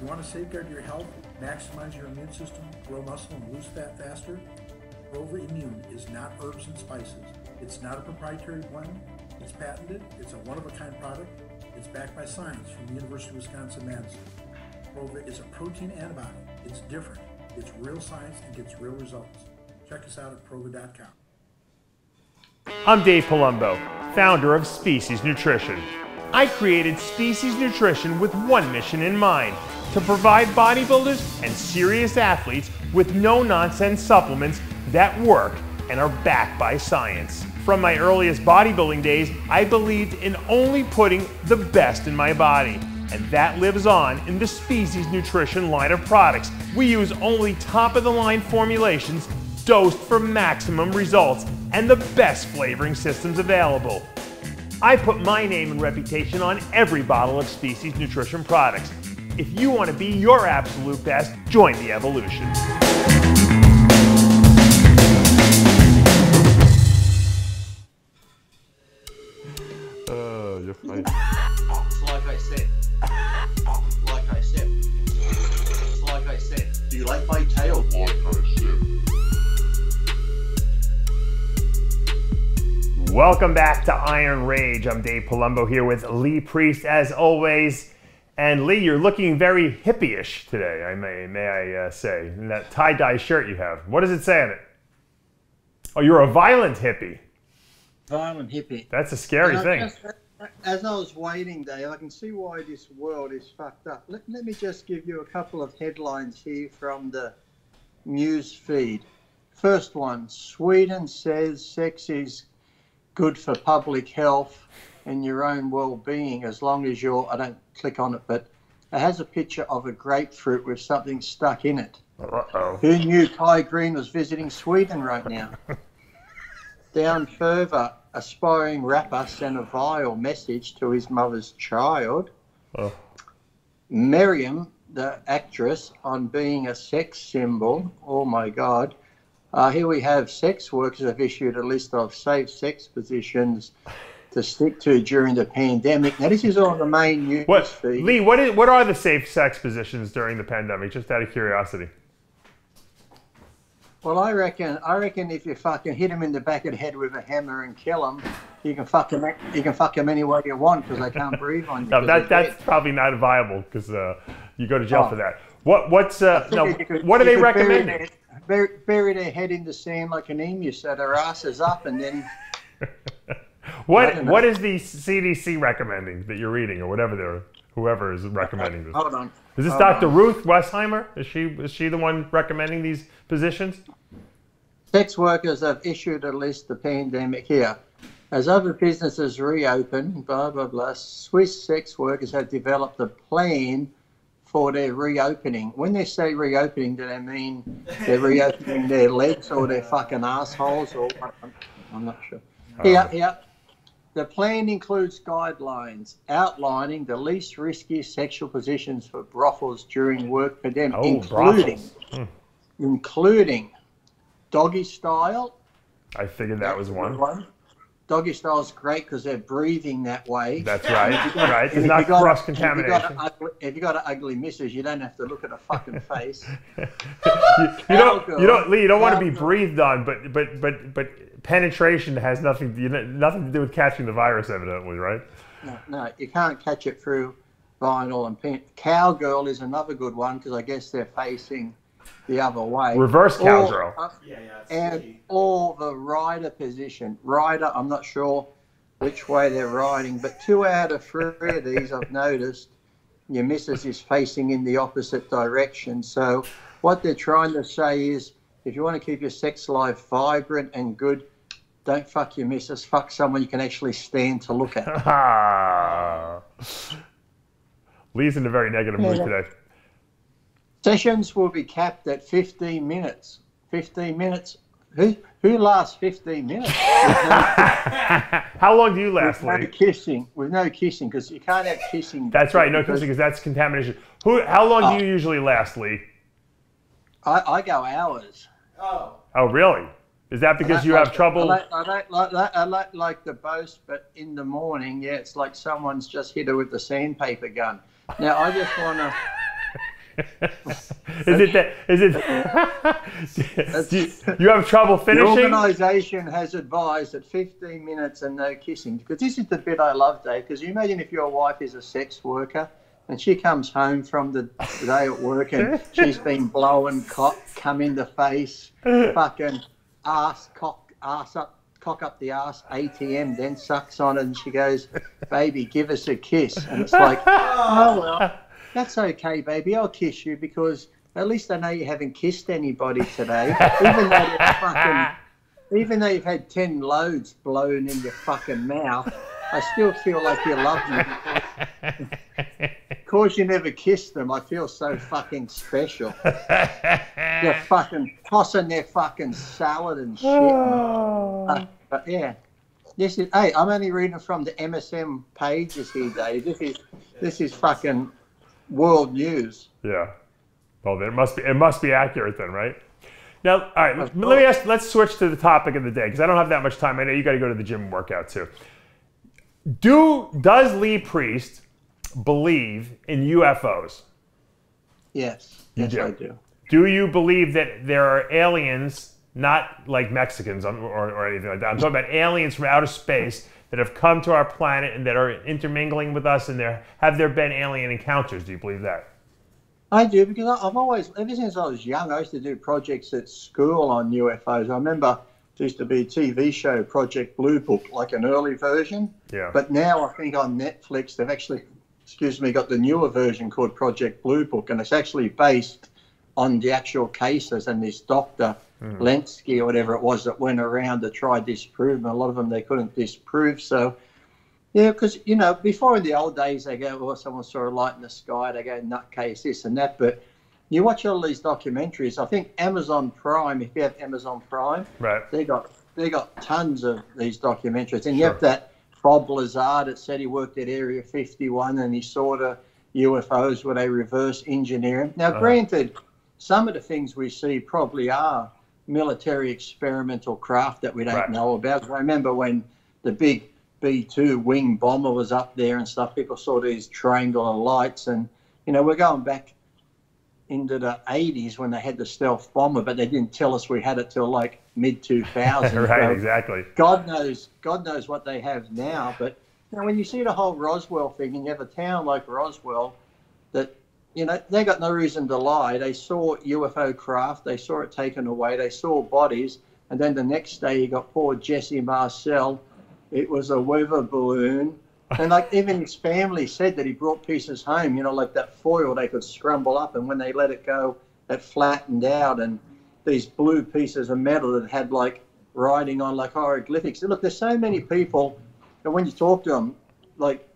You want to safeguard your health, maximize your immune system, grow muscle, and lose fat faster? Prova Immune is not herbs and spices. It's not a proprietary blend. It's patented. It's a one-of-a-kind product. It's backed by science from the University of Wisconsin-Madison. Prova is a protein antibody. It's different. It's real science and gets real results. Check us out at prova.com. I'm Dave Palumbo, founder of Species Nutrition. I created Species Nutrition with one mission in mind to provide bodybuilders and serious athletes with no nonsense supplements that work and are backed by science. From my earliest bodybuilding days, I believed in only putting the best in my body. And that lives on in the Species Nutrition line of products. We use only top of the line formulations dosed for maximum results and the best flavoring systems available. I put my name and reputation on every bottle of Species Nutrition products. If you want to be your absolute best, join the evolution. Uh, you're funny. Welcome back to Iron Rage. I'm Dave Palumbo here with Lee Priest, as always. And Lee, you're looking very hippie-ish today. I may, may I uh, say, in that tie-dye shirt you have. What does it say on it? Oh, you're a violent hippie. Violent hippie. That's a scary And thing. just- as I was waiting, Dave, I can see why this world is fucked up. Let, let me just give you a couple of headlines here from the news feed. First one Sweden says sex is good for public health and your own well being as long as you're, I don't click on it, but it has a picture of a grapefruit with something stuck in it. Uh-oh. Who knew Kai Greene was visiting Sweden right now? Down further, aspiring rapper sent a vile message to his mother's child. Oh. Miriam, the actress, on being a sex symbol. Oh my God. Uh, here we have sex workers have issued a list of safe sex positions to stick to during the pandemic. Now, this is on the main news What, feed. Lee? What is? What are the safe sex positions during the pandemic? Just out of curiosity. Well, I reckon, I reckon if you fucking hit him in the back of the head with a hammer and kill him, you can fuck him. You can fuck him any way you want because they can't breathe on you. No, that that's dead. probably not viable because uh, you go to jail Oh. for that. What what's uh, no? could- What are they could bury recommending? their- Bury, bury their head in the sand like an emu, so their ass is up, and then What what is the CDC recommending that you're reading or whatever they're whoever is recommending this? hold on. Is this hold Dr. on. Ruth Westheimer? Is she is she the one recommending these positions? Sex workers have issued a list. The pandemic here, as other businesses reopen, blah blah blah. Swiss sex workers have developed a plan for their reopening. When they say reopening, do they mean they're reopening their legs or their fucking assholes or? I'm- I'm not sure. Yeah, here. Um, The plan includes guidelines outlining the least risky sexual positions for brothels during work pandemic, Oh, including brothels. Hmm. including doggy style. I figured that was one. One. Doggy style is great because they're breathing that way. That's right. Right. And There's if not got cross got contamination. if you got an ugly missus, you don't have to look at a fucking face. you, you don't you don't Lee, you don't want to be breathed on, but but but but penetration has nothing you know, nothing to do with catching the virus, evidently, right? No, no, you can't catch it through vinyl and paint. Cowgirl is another good one because I guess they're facing the other way. Reverse Or- cowgirl. uh, and or the rider position. Rider, I'm not sure which way they're riding, but two out of three of these I've noticed your missus is facing in the opposite direction. So what they're trying to say is if you want to keep your sex life vibrant and good, don't fuck your missus, fuck someone you can actually stand to look at. Lee's in a very negative mood Yeah. today. Sessions will be capped at 15 minutes. 15 minutes. Who, who lasts 15 minutes? How long do you last, With no kissing. With no kissing, because you can't have kissing. That's right, no because kissing because that's contamination. Who? How long Oh. do you uh, usually last, Lee? I, I go hours. Oh, Oh, really? Is that because you don't have like- trouble? I don't, I don't like that. I like, like the boast, but in the morning, yeah, it's like someone's just hit her with the sandpaper gun. Now, I just want to. is it that? Is it? do you, you have trouble finishing? The organisation has advised that 15 minutes and no kissing. Because this is the bit I love, Dave. Because you imagine if your wife is a sex worker and she comes home from the day at work and she's been blowing cock, come in the face, fucking ass, cock, ass up, cock up the ass, ATM, then sucks on it and she goes, baby, give us a kiss. And it's like, oh, well, that's okay, baby. I'll kiss you because at least I know you haven't kissed anybody today. Even though you're fucking even though you've had 10 loads blown in your fucking mouth, I still feel like you love me. Because you never kissed them, I feel so fucking special. You're fucking tossing their fucking salad and shit. Uh, but yeah. This is hey, I'm only reading from the MSM pages here, Dave. This is this is fucking world news. Yeah. Well, then it must be it must be accurate then, right? Now, all right. Let me ask. Let's switch to the topic of the day because I don't have that much time. I know you got to go to the gym and work out too. Do does Lee Priest believe in UFOs? Yes. You yes, do. I do. Do you believe that there are aliens, not like Mexicans um, or, or anything like that? I'm talking about aliens from outer space that have come to our planet and that are intermingling with us, and there have there been alien encounters? Do you believe that? I do because I've always, ever since I was young, I used to do projects at school on UFOs. I remember there used to be a TV show, Project Blue Book, like an early version. Yeah. But now I think on Netflix they've actually, excuse me, got the newer version called Project Blue Book, and it's actually based on the actual cases and this doctor Lenski or whatever it was that went around to try disprove them. A lot of them they couldn't disprove. So, yeah, because you know before in the old days they go, well, someone saw a light in the sky, they go nutcase this and that, but. You watch all these documentaries. I think Amazon Prime, if you have Amazon Prime, right. they got they got tons of these documentaries, and you have that Bob Lazar that said he worked at Area 51 and he saw the UFOs where they reverse engineer 'em. Now, Uh-huh. granted, some of the things we see probably are military experimental craft that we don't Right. know about. I remember when the big B2 wing bomber was up there and stuff. People saw these triangular lights, and you know we're going back into the 80s when they had the stealth bomber, but they didn't tell us we had it till like mid 2000s. right. Exactly. God knows, God knows what they have now. But you know, when you see the whole Roswell thing, and you have a town like Roswell, you know they got no reason to lie. They saw UFO craft, they saw it taken away, they saw bodies, and then the next day you got poor Jesse Marcel. It was a weather balloon. And like even his family said that he brought pieces home, you know, like that foil they could scramble up, and when they let it go, it flattened out, and these blue pieces of metal that had like writing on like hieroglyphics. Look, there's so many people, and when you talk to them, like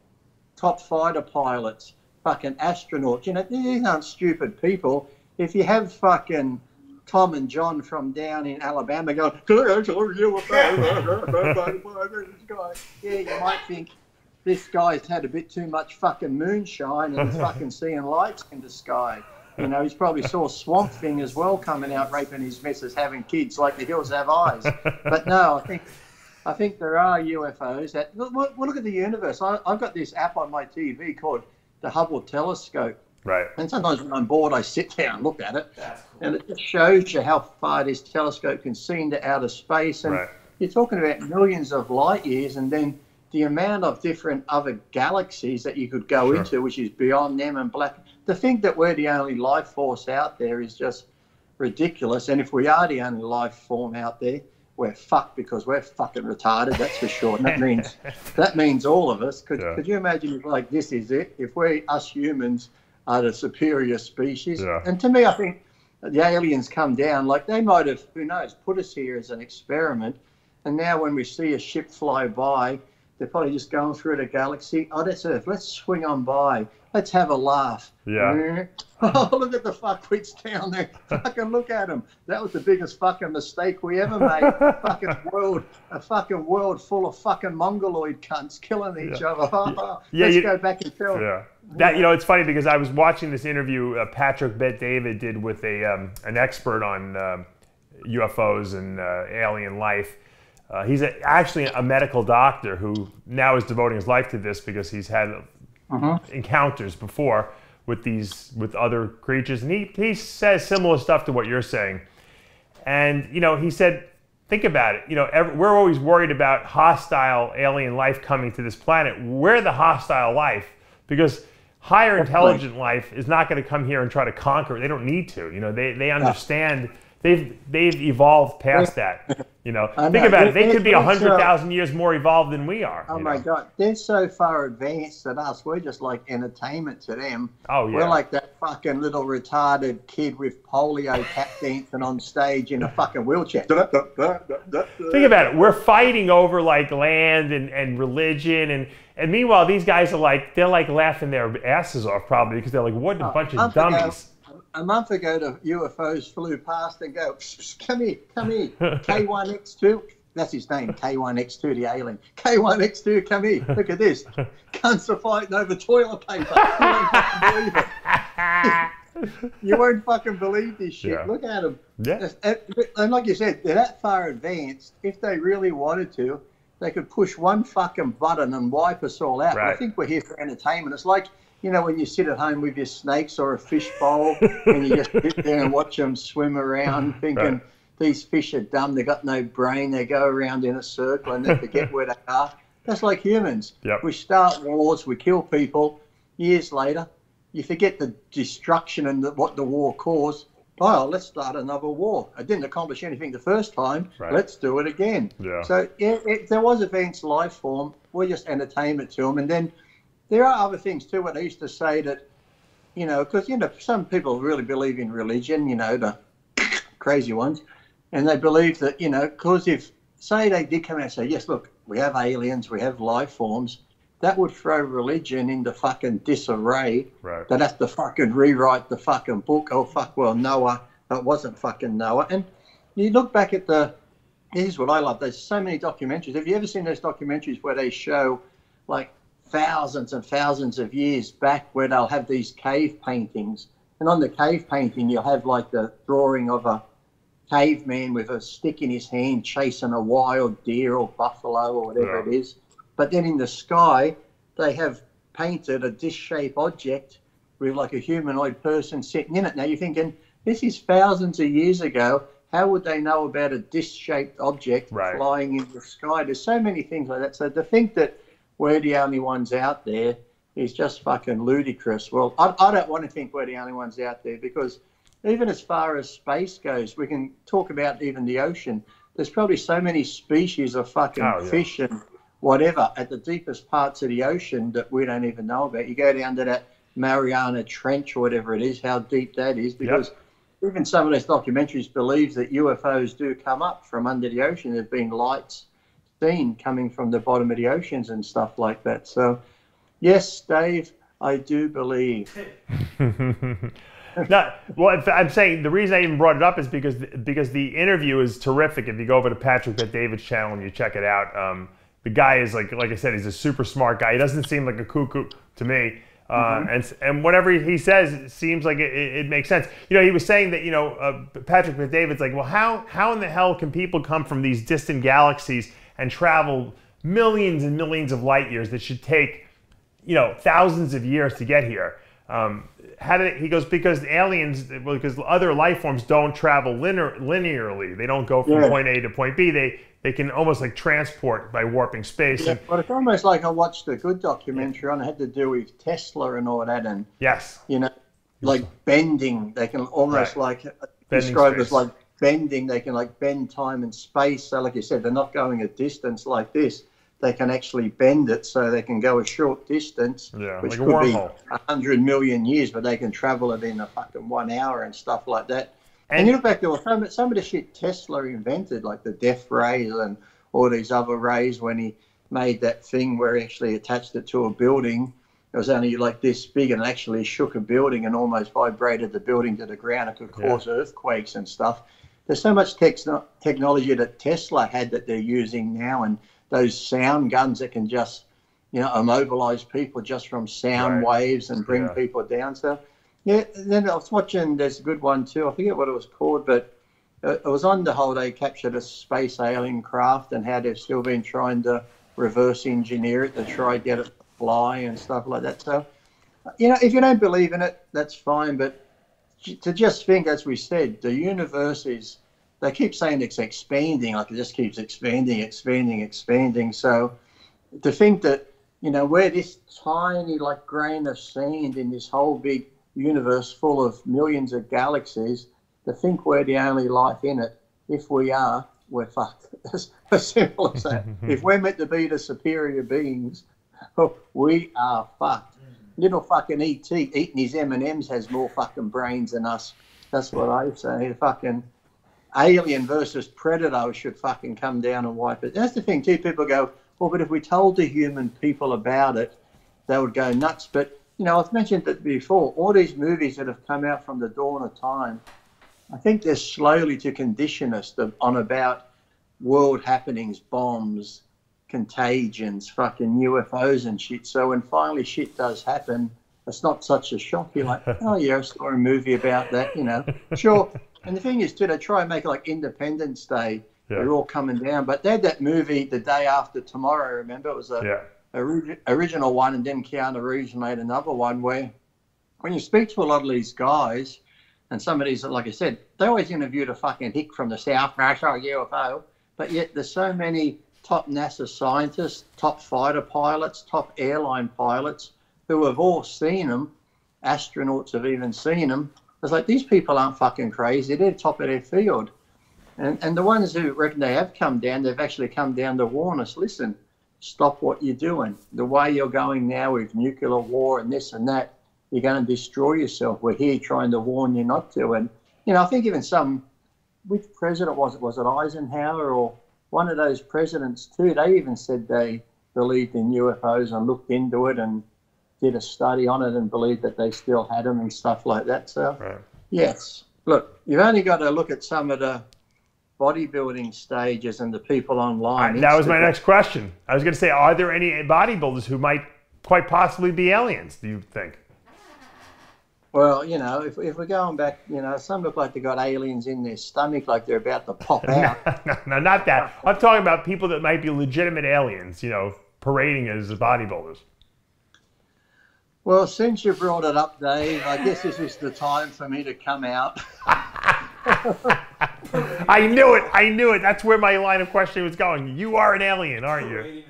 top fighter pilots, fucking astronauts, you know, these aren't stupid people. If you have fucking Tom and John from down in Alabama going, yeah, you might think this guy's had a bit too much fucking moonshine and he's fucking seeing lights in the sky. You know, he's probably saw Swamp Thing as well coming out, raping his missus, having kids like the hills have eyes. But no, I think I think there are UFOs that look, look look at the universe. I, I've got this app on my TV called the Hubble Telescope, Right. and sometimes when I'm bored, I sit down and look at it, and it just shows you how far this telescope can see into outer space. And Right. you're talking about millions of light years, and then the amount of different other galaxies that you could go Sure. into, which is beyond them and black. To think that we're the only life force out there is just ridiculous. And if we are the only life form out there, we're fucked because we're fucking retarded. That's for sure. And that means that means all of us. Could Yeah. could you imagine if like this is it? If we us humans are the superior species, Yeah. and to me, I think the aliens come down like they might have who knows put us here as an experiment, and now when we see a ship fly by, they're probably just going through the galaxy. Oh, that's Earth. Let's swing on by. Let's have a laugh. Yeah. Oh, look at the fuckwits down there. fucking look at them. That was the biggest fucking mistake we ever made. fucking world, a fucking world full of fucking mongoloid cunts killing each other. Yeah, Let's you- go back and tell. Yeah. That you know, it's funny because I was watching this interview uh, Patrick Bet David did with a um, an expert on um, UFOs and uh, alien life. Uh, he's a, actually a medical doctor who now is devoting his life to this because he's had encounters before. with these with other creatures, and he he says similar stuff to what you're saying. And you know, he said, think about it. You know, every, we're always worried about hostile alien life coming to this planet. We're the hostile life because higher intelligent life is not going to come here and try to conquer. They don't need to. You know, they they understand. They've they've evolved past that. You know, I think know. about it. They They- could be a uh, hundred thousand years more evolved than we are. Oh my know? god, they're so far advanced than us. We're just like entertainment to them. Oh, yeah. We're like that fucking little retarded kid with polio tap dancing on stage in a fucking wheelchair. Think about it. We're fighting over like land and, and religion and and meanwhile these guys are like they're like laughing their asses off probably because they're like what a oh, bunch of month ago- dummies. A month ago, the UFOs flew past and go, "Psst, psst, come here, come here. K1X2, that's his name, K1X2, the alien. K1X2, come here. Look at this. Cunts are fighting over toilet paper. You won't fucking believe it. You won't fucking believe this shit. Yeah. Look at them. Yeah. Eh, and like you said, they're that far advanced. If they really wanted to, they could push one fucking button and wipe us all out. I think we're here for entertainment. It's like, you know, when you sit at home with your snakes or a fish bowl and you just sit there and watch them swim around thinking, Right. these fish are dumb, they've got no brain, they go around in a circle and they forget where they are. That's like humans. Yep. We start wars, we kill people. Years later, you forget the destruction and the, what the war caused. Oh, let's start another war. I didn't accomplish anything the first time. Right. Let's do it again. Yeah. So yeah, if there was advanced life form, we're just entertainment to them. And then there are other things too. What I used to say that, you know, because you know some people really believe in religion. You know, the crazy ones, and they believe that you know, because if say they did come out and say, yes, look, we have aliens, we have life forms, that would throw religion into fucking disarray. Right. They'd have to fucking rewrite the fucking book. Oh fuck, well Noah, that wasn't fucking Noah. And you look back at the. Here's what I love. There's so many documentaries. Have you ever seen those documentaries where they show, like, thousands and thousands of years back, where they'll have these cave paintings, and on the cave painting you'll have like the drawing of a caveman with a stick in his hand chasing a wild deer or buffalo or whatever Yeah. it is. But then in the sky, they have painted a disc-shaped object with like a humanoid person sitting in it. Now you're thinking, this is thousands of years ago. How would they know about a disc-shaped object Right. flying in the sky? There's so many things like that. So to think that we're the only ones out there is just fucking ludicrous. Well, I, I don't want to think we're the only ones out there because even as far as space goes, we can talk about even the ocean. There's probably so many species of fucking Oh, yeah. fish and whatever at the deepest parts of the ocean that we don't even know about. You go down to that Mariana Trench or whatever it is, how deep that is, because even some of those documentaries believe that UFOs do come up from under the ocean. There've been lights seen coming from the bottom of the oceans and stuff like that. So, yes, Dave, I do believe. No, well, I'm saying the reason I even brought it up is because because the interview is terrific. If you go over to Patrick Bet David's channel and you check it out, um, the guy is like like I said, he's a super smart guy. He doesn't seem like a cuckoo to me. Uh, and and whatever he says it seems like it, it, it makes sense. You know, he was saying that you know uh, Patrick Bet David's like, well, how how in the hell can people come from these distant galaxies and travel millions and millions of light years that should take you know thousands of years to get here. Um, how did it, he goes because aliens well, because other life forms don't travel linear, linearly. They don't go from Yeah. point A to point B. They they can almost like transport by warping space. And, But it's almost like I watched a good documentary on it had to do with Tesla and all that, and yes, you know, like bending. They can almost Right. like Bending describe space. as like bending. They can like bend time and space. So, like you said, they're not going a distance like this. They can actually bend it so they can go a short distance, Yeah, which like a could be a hundred million years, but they can travel it in a fucking one hour and stuff like that. And, And- you look back to some, some of the shit Tesla invented, like the death rays and all these other rays, when he made that thing where he actually attached it to a building. It was only like this big and actually shook a building and almost vibrated the building to the ground. It could Yeah. cause earthquakes and stuff. There's so much techno- technology that Tesla had that they're using now, and those sound guns that can just, you know, immobilize people just from sound Right. waves and bring Yeah. people down. So, yeah, then I was watching, there's a good one too. I forget what it was called, but it was on the whole they captured a space alien craft and how they've still been trying to reverse engineer it to try get it to fly and stuff like that. So you know, if you don't believe in it, that's fine. But to just think, as we said, the universe is, they keep saying it's expanding, like it just keeps expanding, expanding, expanding. So to think that, you know, we're this tiny, like, grain of sand in this whole big universe full of millions of galaxies, to think we're the only life in it, if we are, we're fucked. as simple as that. if we're meant to be the superior beings, we are fucked. Little fucking ET eating his M and M's has more fucking brains than us. That's what I say. Fucking Alien versus Predator should fucking come down and wipe it. That's the thing too. People go, well, but if we told the human people about it, they would go nuts. But you know, I've mentioned it before. All these movies that have come out from the dawn of time, I think they're slowly to condition us on about world happenings, bombs, contagions, fucking UFOs and shit. So when finally shit does happen, it's not such a shock. You're like, oh yeah, I saw a movie about that, you know. Sure. And the thing is, too, they try and make it like Independence Day. Yeah. They're all coming down, but they had that movie the day after tomorrow. Remember, it was a yeah. original one, and then Keanu Reeves made another one where, when you speak to a lot of these guys, and some of these, like I said, they always interviewed a fucking hick from the south, I saw a UFO, but yet there's so many top NASA scientists, top fighter pilots, top airline pilots who have all seen them. Astronauts have even seen them. It's like these people aren't fucking crazy. They're top of their field. And, and the ones who reckon they have come down, they've actually come down to warn us listen, stop what you're doing. The way you're going now with nuclear war and this and that, you're going to destroy yourself. We're here trying to warn you not to. And, you know, I think even some, which president was it? Was it Eisenhower or one of those presidents too, they even said they believed in UFOs and looked into it and did a study on it and believed that they still had them and stuff like that. So, right. yes, look, you've only got to look at some of the bodybuilding stages and the people online. that was my next question. I was going to say, are there any bodybuilders who might quite possibly be aliens? Do you think? Well, you know, if, if we're going back, you know, some look like they've got aliens in their stomach, like they're about to pop out. no, no, not that. I'm talking about people that might be legitimate aliens, you know, parading as bodybuilders. Well, since you brought it up, Dave, I guess this is the time for me to come out. I knew it. I knew it. That's where my line of questioning was going. You are an alien, aren't you?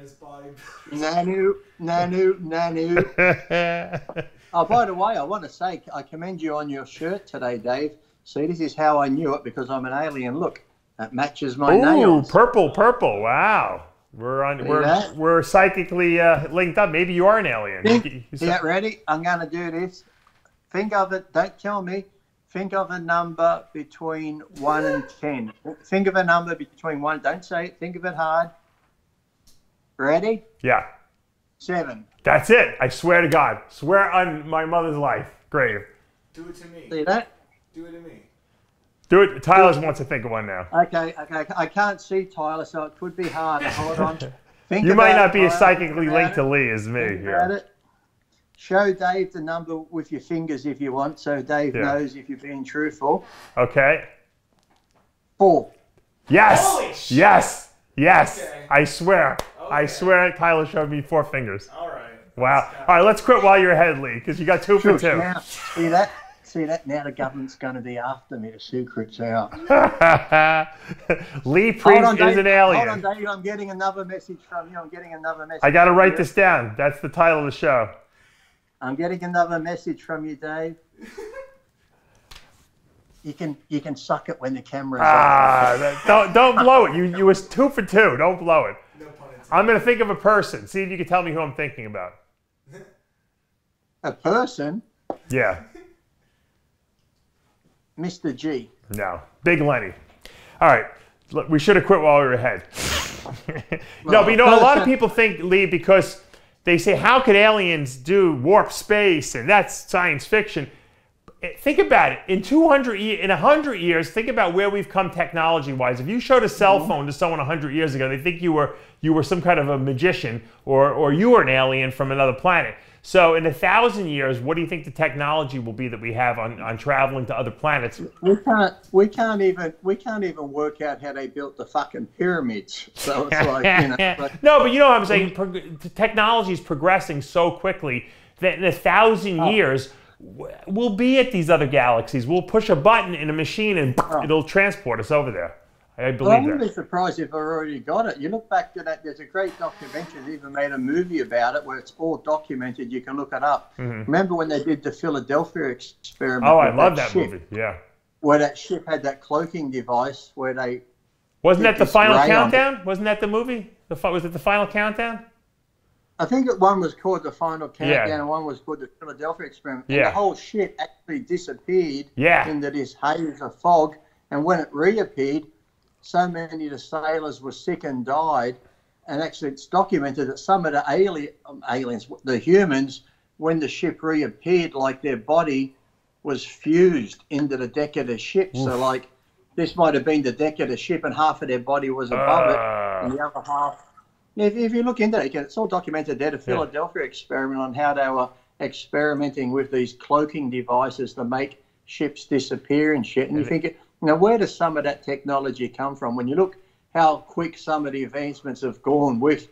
Nanu, Nanu, Nanu. Oh, by the way, I want to say I commend you on your shirt today, Dave. See, this is how I knew it because I'm an alien. Look, that matches my Ooh, nails. purple, purple. Wow. We're on. we're that? we're psychically uh, linked up. Maybe you are an alien. Think, get ready. I'm going to do this. Think of it. Don't tell me. Think of a number between one and ten. Think of a number between one. Don't say it. Think of it hard. Ready? Yeah. Seven. That's it. I swear to God. Swear on my mother's life. Great. Do it to me. See that? Do it to me. Do it. Tyler wants to think of one now. Okay, okay. I can't see Tyler, so it could be hard. Hold on. Think you might not be as psychically linked it. to Lee as me. Yeah. Show Dave the number with your fingers if you want, so Dave yeah. knows if you're being truthful. Okay. Four. Yes. Yes. Yes. Okay. I swear. Okay. I swear Tyler showed me four fingers. All right. Wow. All right, let's quit while you're ahead, Lee, because you got two for two. Now, see that? See that? Now the government's going to be after me. The secret's out. Lee Priest on, is an alien. Hold on, Dave. I'm getting another message from you. I'm getting another message. I got to write this down. That's the title of the show. I'm getting another message from you, Dave. You can you can suck it when the camera's ah, that, don't don't blow it. You you was two for two. Don't blow it. I'm gonna think of a person. See if you can tell me who I'm thinking about. A person? Yeah. Mr. G. No. Big Lenny. All right. We should have quit while we were ahead. no, but you know, a lot of people think, Lee, because they say, how could aliens do warp space and that's science fiction? Think about it. In 200 in 100 years, think about where we've come technology-wise. If you showed a cell mm-hmm. phone to someone 100 years ago, they think you were you were some kind of a magician or or you were an alien from another planet. So in a thousand years, what do you think the technology will be that we have on, on traveling to other planets? We can't we can't even we can't even work out how they built the fucking pyramids. So it's like you know. no, but you know what I'm saying. Technology is progressing so quickly that in a thousand Oh. years we'll be at these other galaxies. We'll push a button in a machine and oh. it'll transport us over there. I believe Well, I wouldn't be surprised if I already got it. You look back to that, there's a great documentary, they even made a movie about it where it's all documented. You can look it up. Mm-hmm. Remember when they did the Philadelphia experiment? Oh, I love that ship, movie. Yeah. Where that ship had that cloaking device where they, Wasn't that the final gray on it. countdown? Wasn't that the movie? The was it the final countdown? I think that one was called the Final Countdown Yeah. and one was called the Philadelphia experiment. And Yeah. the whole ship actually disappeared Yeah. into this haze of fog. And when it reappeared, so many of the sailors were sick and died. And actually, it's documented that some of the alien, um, aliens, the humans, when the ship reappeared, like their body was fused into the deck of the ship. So, like, this might have been the deck of the ship, and half of their body was above it, Ah. and the other half. If, if you look into it, it's all documented there. The Philadelphia experiment on how they were experimenting with these cloaking devices to make ships disappear and shit. And you think, you know, where does some of that technology come from? When you look how quick some of the advancements have gone with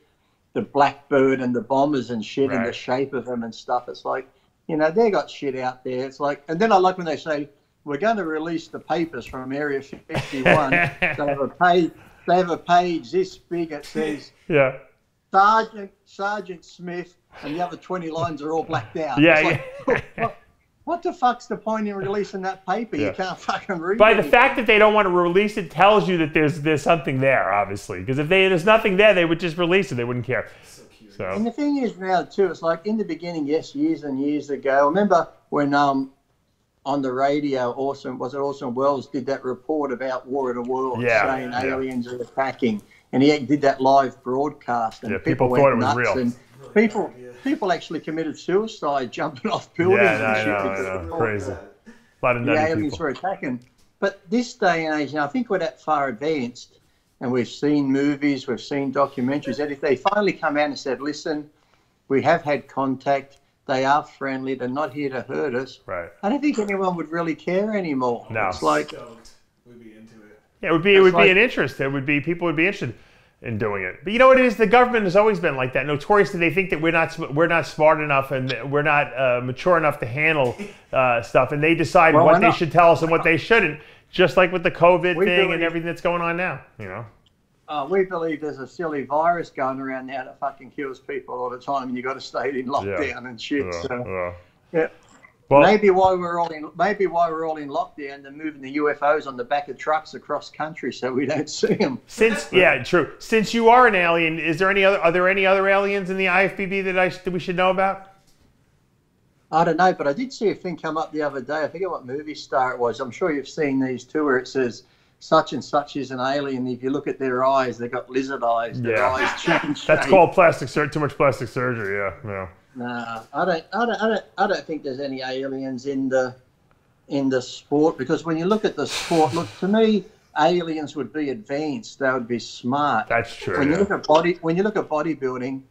the Blackbird and the bombers and shit and the shape of them and stuff, it's like, you know, they got shit out there. It's like, and then I like when they say, we're going to release the papers from Area 51. they have a page. They have a page this big. It says Yeah. Sergeant Sergeant Smith, and the other 20 lines are all blacked out. Yeah, It's like, what, what the fuck's the point in releasing that paper? Yeah. You can't fucking read it. By the fact that they don't want to release it tells you that there's there's something there, obviously. Because if they, there's nothing there, they would just release it. They wouldn't care. And So the thing is now too, it's like in the beginning, yes, years and years ago. Remember when um on the radio, Orson was it Orson Welles did that report about War of the Worlds, Yeah, saying yeah. aliens are attacking, and he did that live broadcast, and Yeah, people went thought it was real. and people people actually committed suicide jumping off buildings yeah, and I shit. know, I because know, they thought crazy. A lot of the aliens people. were attacking. But this day and age, and I think we're that far advanced, and we've seen movies, we've seen documentaries, that if they finally come out and said, listen, we have had contact, they are friendly, they're not here to hurt us, Right. I don't think anyone would really care anymore. No. It's like, Stoked. We'd be into it. Yeah, it would be it That's would be an interest. It would be people would be interested in doing it. But you know what it is? The government has always been like that. Notoriously, they think that we're not we're not smart enough and we're not uh, mature enough to handle uh, stuff, and they decide Well, what they not? should tell us and what they shouldn't. Just like with the COVID We thing and everything that's going on now. You know. Uh, we believe there's a silly virus going around now that fucking kills people all the time, and you've got to stay in lockdown and shit. Uh, so, uh. yeah. Well, maybe why we're all in maybe why we're all in lockdown, they're moving the UFOs on the back of trucks across country so we don't see them. since yeah, true. Since you are an alien, is there any other are there any other aliens in the IFBB that I that we should know about? I don't know, but I did see a thing come up the other day. I forget what movie star it was. I'm sure you've seen these too, where it says such and such is an alien. If you look at their eyes, they've got lizard eyes. Their Yeah. eyes change. That's shape. called plastic sur- too much plastic surgery. Yeah, yeah. Nah, I don't, I don't, I don't, I don't think there's any aliens in the in the sport because when you look at the sport, look to me, aliens would be advanced. They would be smart. That's true. when you look at body, when you look at bodybuilding,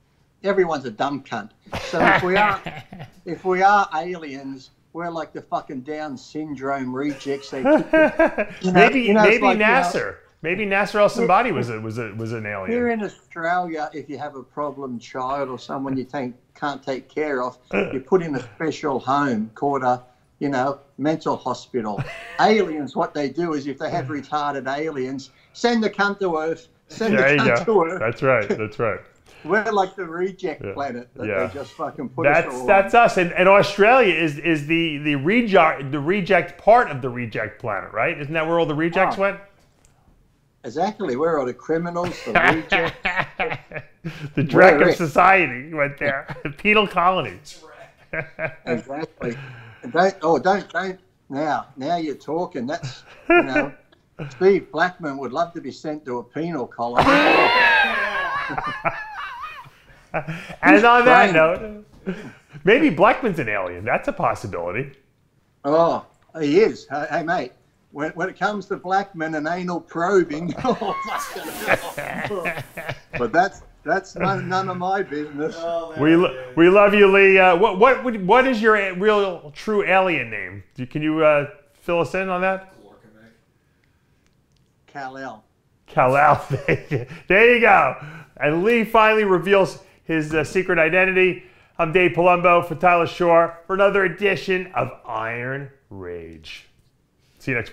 everyone's a dumb cunt. So if we are, if we are aliens, we're like the fucking Down syndrome rejects. They you know- maybe you know, maybe like, you know, Nasser. maybe Nasser El Sonbaty was a, was a, was an alien. Here in Australia, if you have a problem child or someone you take, can't take care of, you put in a special home called a, you know, mental hospital. aliens, what they do is if they have retarded aliens, send the cunt to Earth. Send there the cunt to Earth. That's right. That's right. We're like the reject Yeah. planet that Yeah. they just fucking put us That's all that's on. us. And, and Australia is is the the reject the reject part of the reject planet, right? Isn't that where all the rejects Oh. went? Exactly. We're all the criminals, the reject. the Drek of right. society went there. The penal colony. exactly. Don't oh don't don't now now you're talking. That's you know Steve Blackman would love to be sent to a penal colony. And on that Brian. note, maybe Blackman's an alien. That's a possibility. oh, he is. Hey, hey, mate. When, when it comes to Blackman and anal probing, oh, but that's that's none, none of my business. Oh, We, lo- we love you, Lee. Uh, what what would, what is your real true alien name? Do- Can you uh, fill us in on that? Kal-El. Kal-El. there you go. And Lee finally reveals his uh, secret identity. I'm Dave Palumbo for Tyler Shore for another edition of Iron Rage. See you next week.